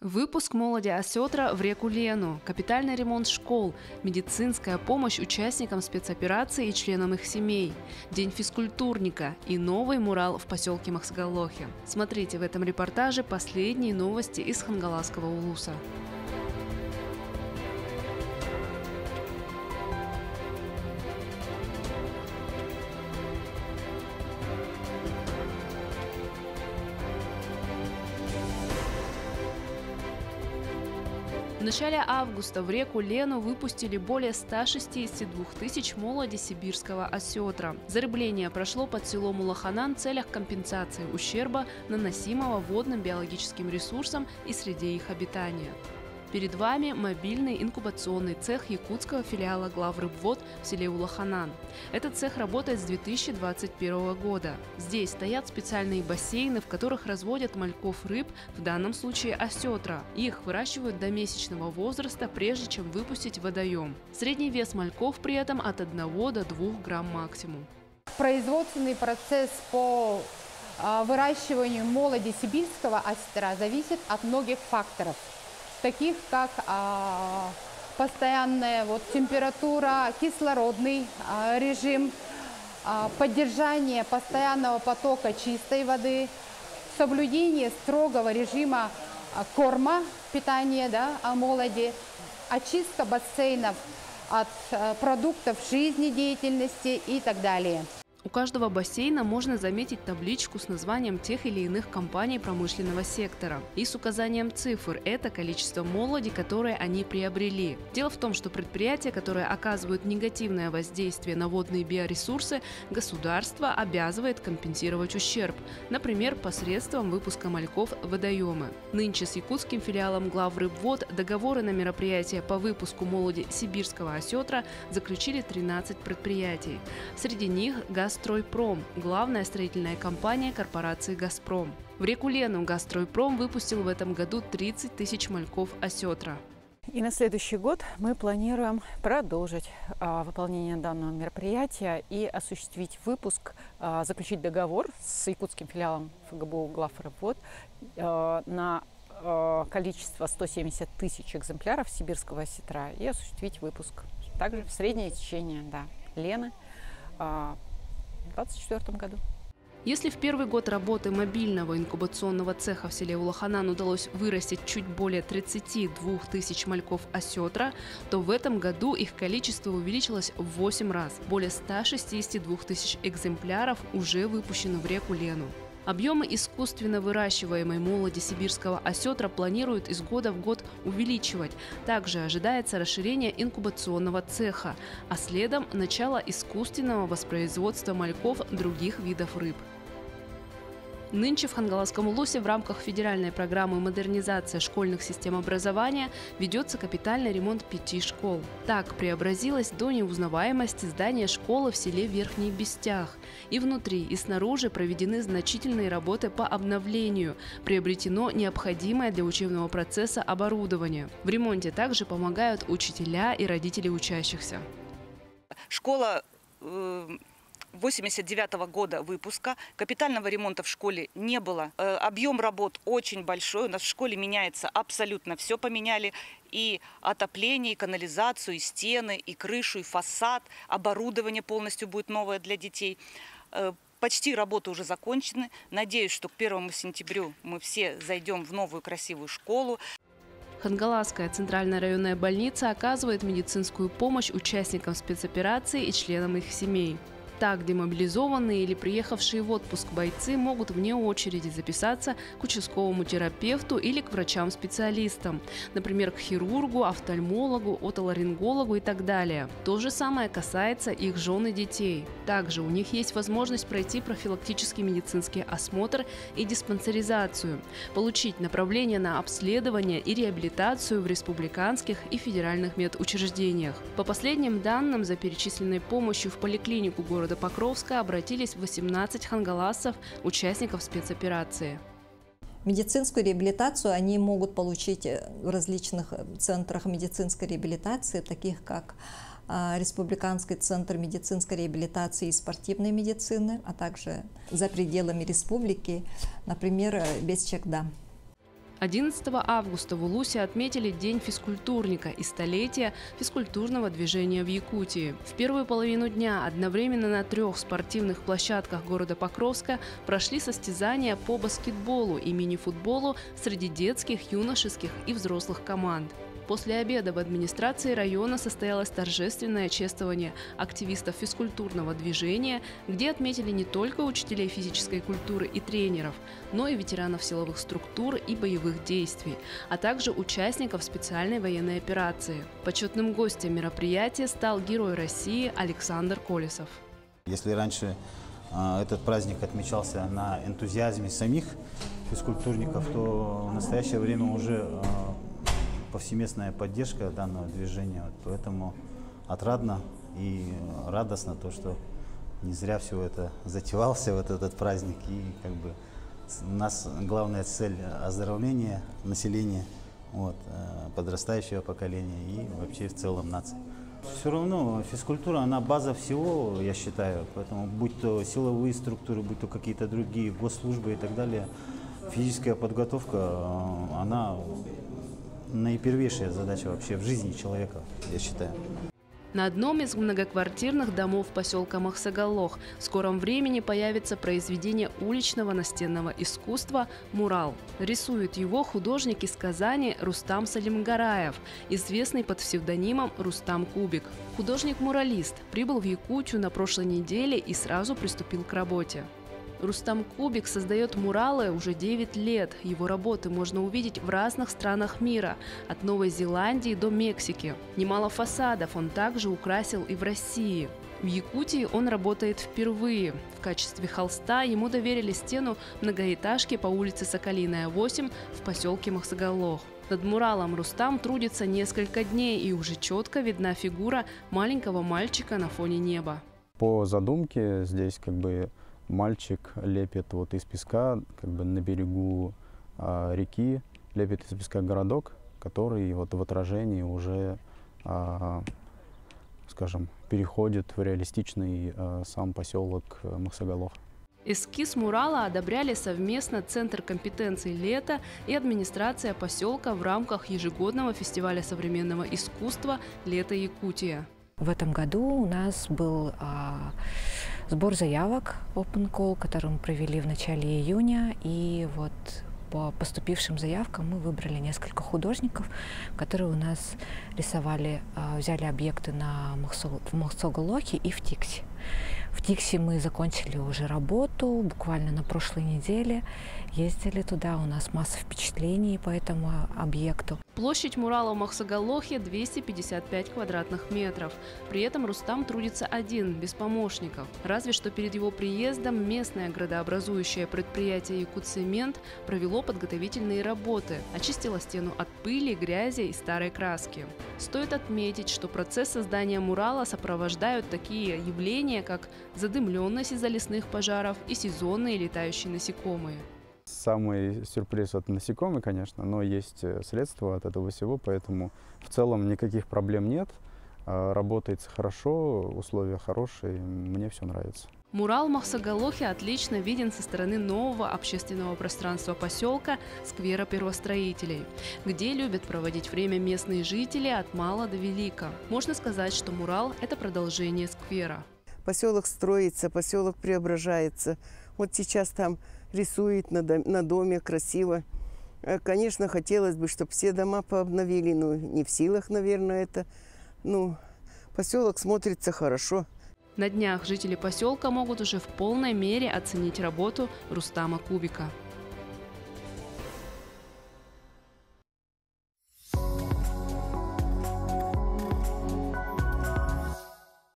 Выпуск «Молоди Осетра» в реку Лену, капитальный ремонт школ, медицинская помощь участникам спецоперации и членам их семей, День физкультурника и новый мурал в поселке Махсгалохе. Смотрите в этом репортаже последние новости из Хангаласского улуса. Начале августа в реку Лену выпустили более 162 тысяч молоди сибирского осетра. Зарыбление прошло под селом Улаханан в целях компенсации ущерба, наносимого водным биологическим ресурсам и среде их обитания. Перед вами мобильный инкубационный цех якутского филиала главрыбвод в селе Улаханан. Этот цех работает с 2021 года. Здесь стоят специальные бассейны, в которых разводят мальков рыб, в данном случае осетра. Их выращивают до месячного возраста, прежде чем выпустить в водоем. Средний вес мальков при этом от 1 до 2 грамм максимум. Производственный процесс по а, выращиванию молоди сибирского осетра зависит от многих факторов – таких как а, постоянная вот, температура, кислородный а, режим, а, поддержание постоянного потока чистой воды, соблюдение строгого режима корма, питания да, о молоде, очистка бассейнов от а, продуктов жизнедеятельности и так далее. У каждого бассейна можно заметить табличку с названием тех или иных компаний промышленного сектора и с указанием цифр – это количество молоди, которые они приобрели. Дело в том, что предприятия, которые оказывают негативное воздействие на водные биоресурсы, государство обязывает компенсировать ущерб, например, посредством выпуска мальков в водоемы. Нынче с якутским филиалом главрыбвод договоры на мероприятия по выпуску молоди сибирского осетра заключили 13 предприятий. Среди них газ «Газстройпром» – главная строительная компания корпорации «Газпром». В реку Лену «Газстройпром» выпустил в этом году 30 тысяч мальков осетра. И на следующий год мы планируем продолжить а, выполнение данного мероприятия и осуществить выпуск, а, заключить договор с якутским филиалом ФГБУ «Главрыбвод» а, на а, количество 170 тысяч экземпляров сибирского осетра и осуществить выпуск. Также в среднее течение да, Лены а, 2024 году. Если в первый год работы мобильного инкубационного цеха в селе Улаханан удалось вырастить чуть более 32 тысяч мальков осетра, то в этом году их количество увеличилось в 8 раз. Более 162 тысяч экземпляров уже выпущено в реку Лену. Объемы искусственно выращиваемой молоди сибирского осетра планируют из года в год увеличивать. Также ожидается расширение инкубационного цеха, а следом начало искусственного воспроизводства мальков других видов рыб. Нынче в Хангаласском улусе в рамках федеральной программы модернизация школьных систем образования ведется капитальный ремонт пяти школ. Так преобразилось до неузнаваемости здание школы в селе Верхний Бестях. И внутри, и снаружи проведены значительные работы по обновлению. Приобретено необходимое для учебного процесса оборудование. В ремонте также помогают учителя и родители учащихся. Школа э 89 -го года выпуска. Капитального ремонта в школе не было. Э, объем работ очень большой. У нас в школе меняется абсолютно все. Поменяли и отопление, и канализацию, и стены, и крышу, и фасад. Оборудование полностью будет новое для детей. Э, почти работы уже закончены. Надеюсь, что к 1 сентябрю мы все зайдем в новую красивую школу. Хангаласская центральная районная больница оказывает медицинскую помощь участникам спецоперации и членам их семей. Так, демобилизованные или приехавшие в отпуск бойцы могут вне очереди записаться к участковому терапевту или к врачам-специалистам, например, к хирургу, офтальмологу, отоларингологу и так далее. То же самое касается их жен и детей. Также у них есть возможность пройти профилактический медицинский осмотр и диспансеризацию, получить направление на обследование и реабилитацию в республиканских и федеральных медучреждениях. По последним данным, за перечисленной помощью в поликлинику города города Покровска обратились 18 хангаласов, участников спецоперации. Медицинскую реабилитацию они могут получить в различных центрах медицинской реабилитации, таких как а, Республиканский центр медицинской реабилитации и спортивной медицины, а также за пределами республики, например, Бесчегда. 11 августа в Улусе отметили День физкультурника и столетие физкультурного движения в Якутии. В первую половину дня одновременно на трех спортивных площадках города Покровска прошли состязания по баскетболу и мини-футболу среди детских, юношеских и взрослых команд. После обеда в администрации района состоялось торжественное чествование активистов физкультурного движения, где отметили не только учителей физической культуры и тренеров, но и ветеранов силовых структур и боевых действий, а также участников специальной военной операции. Почетным гостем мероприятия стал герой России Александр Колесов. Если раньше э, этот праздник отмечался на энтузиазме самих физкультурников, то в настоящее время уже э, повсеместная поддержка данного движения, вот, поэтому отрадно и радостно то, что не зря все это затевался, вот этот праздник, и как бы у нас главная цель оздоровления населения, вот, э, подрастающего поколения и вообще в целом нации. Все равно физкультура, она база всего, я считаю, поэтому будь то силовые структуры, будь то какие-то другие госслужбы и так далее, физическая подготовка, э, она наипервейшая задача вообще в жизни человека, я считаю. На одном из многоквартирных домов поселка Махсагалох в скором времени появится произведение уличного настенного искусства «Мурал». Рисует его художник из Казани Рустам Салимгараев, известный под псевдонимом Рустам Кубик. Художник-муралист прибыл в Якутию на прошлой неделе и сразу приступил к работе. Рустам Кубик создает муралы уже 9 лет. Его работы можно увидеть в разных странах мира, от Новой Зеландии до Мексики. Немало фасадов он также украсил и в России. В Якутии он работает впервые. В качестве холста ему доверили стену многоэтажки по улице Соколиная, 8 в поселке Махсагалох. Над муралом Рустам трудится несколько дней, и уже четко видна фигура маленького мальчика на фоне неба. По задумке здесь как бы мальчик лепит вот из песка, как бы на берегу а, реки, лепит из песка городок, который вот в отражении уже, а, скажем, переходит в реалистичный а, сам поселок Махсоголов. Эскиз мурала одобряли совместно Центр компетенций «Лето» и администрация поселка в рамках ежегодного фестиваля современного искусства «Лето Якутия». В этом году у нас был а, сбор заявок Open Call, который мы провели в начале июня. И вот по поступившим заявкам мы выбрали несколько художников, которые у нас рисовали, а, взяли объекты на Махсо, в Махсоголохе и в Тиксе. В Тиксе мы закончили уже работу буквально на прошлой неделе. Ездили туда, у нас масса впечатлений по этому объекту. Площадь мурала в Махсоголохе 255 квадратных метров. При этом Рустам трудится один, без помощников. Разве что перед его приездом местное градообразующее предприятие «Якутцемент» провело подготовительные работы, очистило стену от пыли, грязи и старой краски. Стоит отметить, что процесс создания мурала сопровождают такие явления, как задымленность из-за лесных пожаров и сезонные летающие насекомые. Самый сюрприз от насекомых, конечно, но есть э, средства от этого всего, поэтому в целом никаких проблем нет. А, работает хорошо, условия хорошие, мне все нравится. Мурал Махсагалохи отлично виден со стороны нового общественного пространства поселка сквера первостроителей, где любят проводить время местные жители от мала до велика. Можно сказать, что Мурал – это продолжение сквера. Поселок строится, поселок преображается. Вот сейчас там рисует на, дом, на доме красиво. Э, конечно, хотелось бы, чтобы все дома пообновили, но не в силах, наверное, это. Ну, поселок смотрится хорошо. На днях жители поселка могут уже в полной мере оценить работу Рустама Кубика.